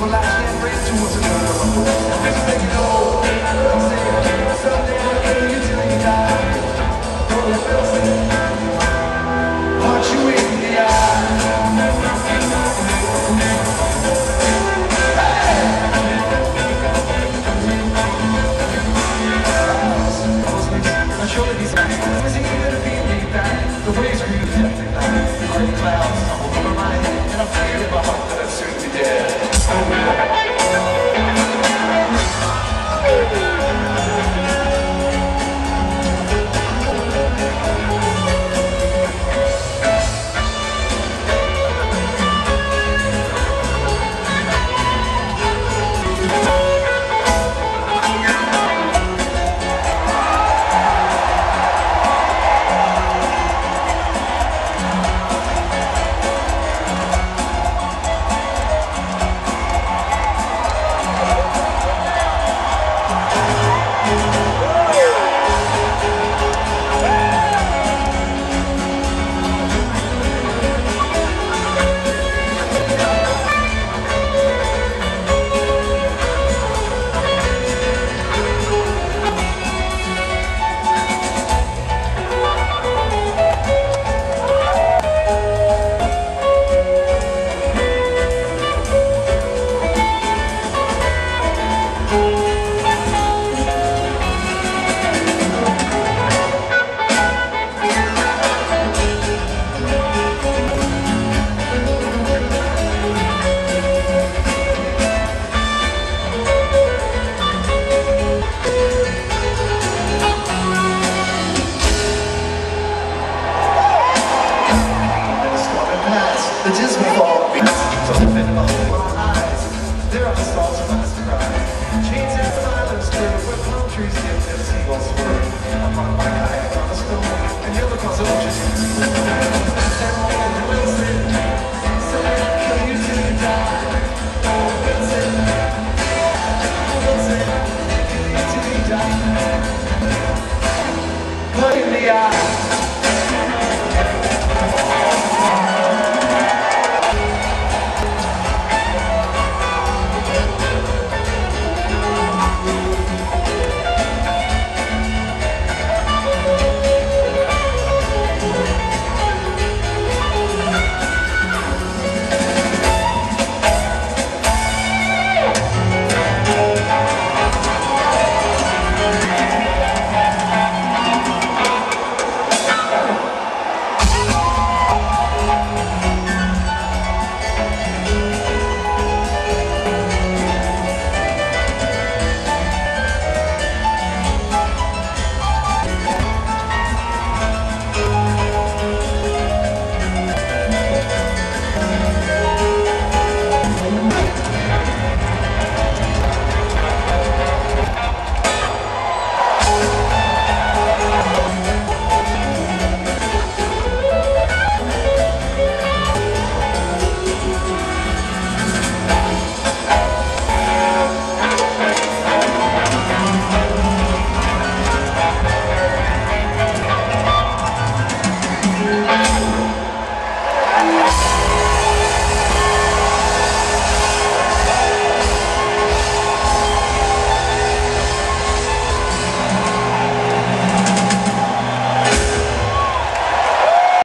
Well, I can't two to. Just